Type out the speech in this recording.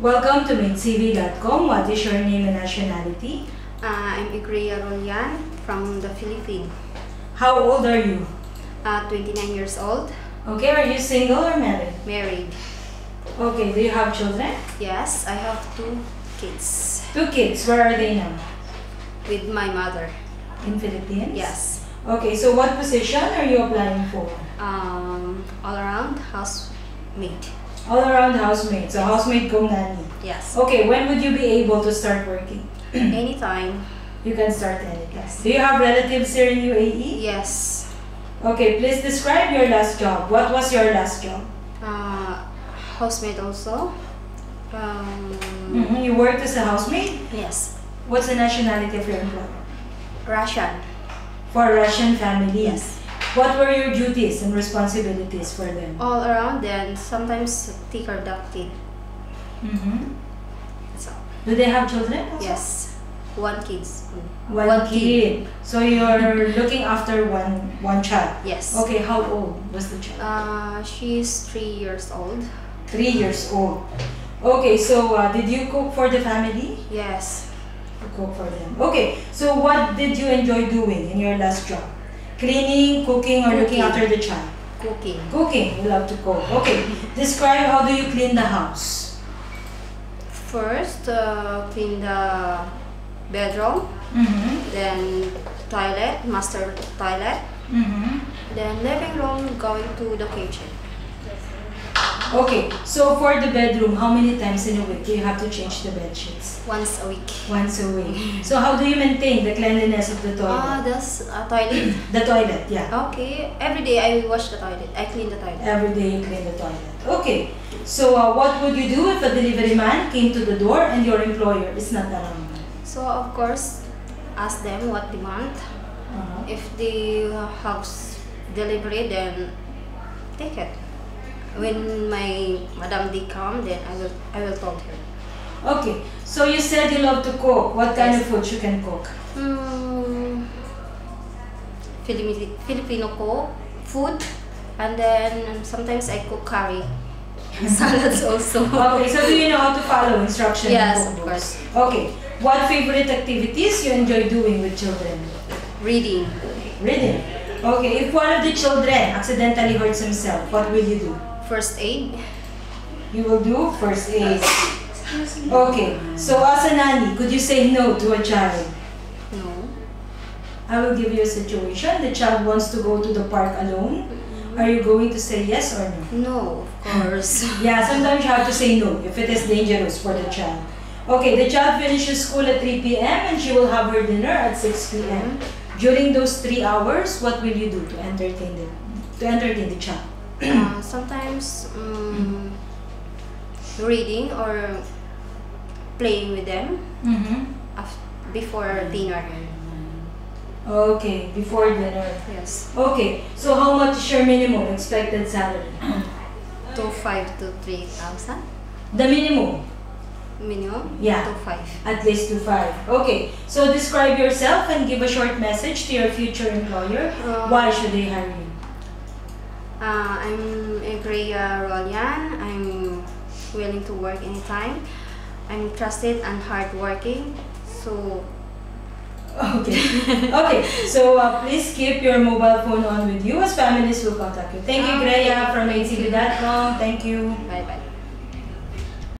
Welcome to MaidCV.com. What is your name and nationality? Uh, I'm Igreya Rolian from the Philippines. How old are you? Uh, 29 years old, Okay, are you single or married? married. Okay, do you have children? Yes, I have two kids Two kids. Where are they now? with my mother. In Philippines? Yes. Okay, so what position are you applying for? Um, all around housemaid. All around housemaid. So housemaid kung nani. Yes. Okay, when would you be able to start working? Anytime. You can start anytime. Yes. Do you have relatives here in UAE? Yes. Okay, please describe your last job. What was your last job? Uh, housemaid also. Um, Mhm, You worked as a housemaid? Yes. What's the nationality of your employer? Russian. For Russian families. Yes. What were your duties and responsibilities for them? All around then sometimes thicker ducted. Mm-hmm. So Do they have children? also? yes. One kids. One, kid. So you're looking after one one child. Yes. Okay, how old was the child? Uh, she's three years old. Three years old. Okay, so uh, did you cook for the family? Yes. You cook for them. Okay, so what did you enjoy doing in your last job? Cleaning, cooking, or looking after the child? Cooking. Cooking. You love to cook. Okay, describe how do you clean the house? First, uh, clean the bedroom, Mm-hmm. then toilet, master toilet, Mm-hmm. then living room, going to the kitchen. Okay, so for the bedroom, how many times in a week do you have to change the bed sheets? Once a week. Once a week. So how do you maintain the cleanliness of the Ah, toilet? that's a toilet. The toilet, yeah. Okay. Every day I wash the toilet. I clean the toilet. Every day you clean the toilet. Okay. So uh, what would you do if a delivery man came to the door and your employer is not around? So of course, ask them what they want. Uh-huh. If they have s- delivery, then take it. When my madam they come, then I will I will tell her. Okay. So you said you love to cook. What kind Yes. of food you can cook? Mm, Filipino, Filipino cook food, and then sometimes I cook curry, salads also. Okay. So do you know how to follow instructions? Yes, of course. Okay. What favorite activities you enjoy doing with children? Reading, Reading. Okay. If one of the children accidentally hurts himself, what will you do? First aid. You will do first aid. Okay. So as a nanny, could you say no to a child? No. I will give you a situation. The child wants to go to the park alone. Are you going to say yes or no? No, of course. Yeah, sometimes you have to say no if it is dangerous for the child. Okay, the child finishes school at 3 p.m. and she will have her dinner at 6 p.m. During those three hours, what will you do to entertain the to entertain the child? Uh, sometimes um, reading or playing with them Mm-hmm. before dinner. Okay, before dinner. Yes, Okay, so how much is your minimum expected salary? Two five to three thousand The minimum, minimum. Yeah. To five. at least two five. Okay, so describe yourself and give a short message to your future employer. Um, Why should they hire you? Uh, I'm Igreya Rolian. I'm willing to work anytime. I'm trusted and hardworking. So Okay. okay. So uh, please keep your mobile phone on with you as families will contact you. Thank you, Greya from MaidCV.com. Thank you. bye bye.